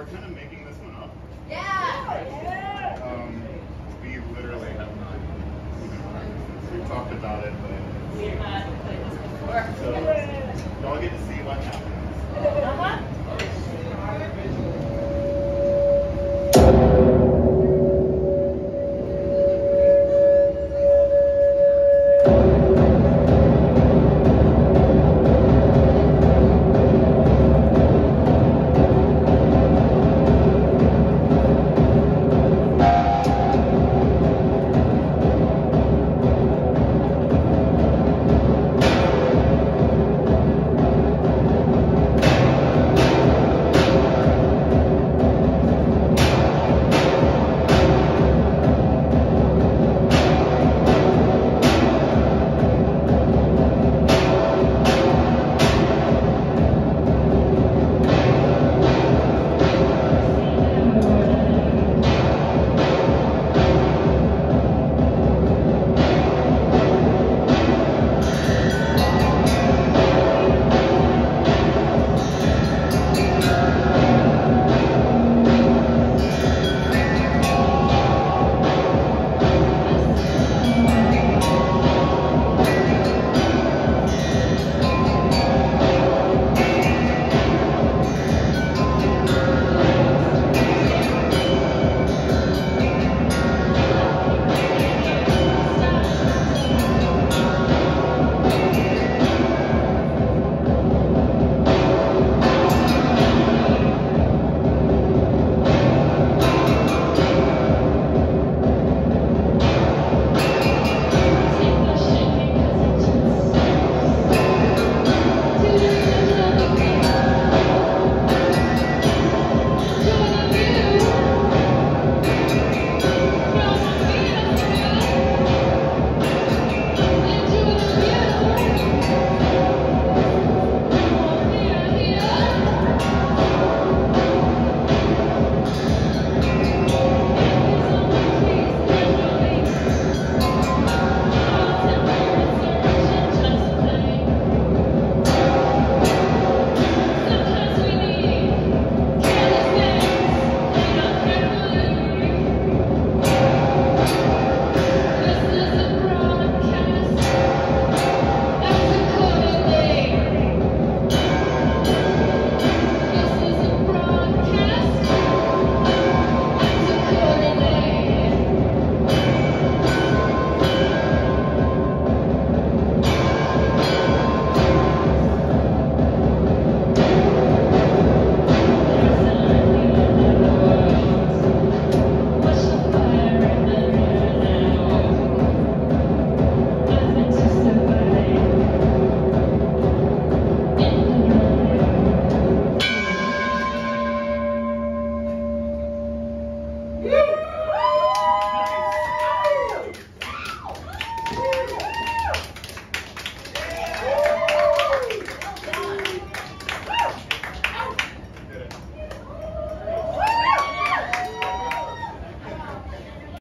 we're kind of making this one up. Yeah. Um, we literally have not. We talked about it, but We have not played this before. so y'all get to see what happens.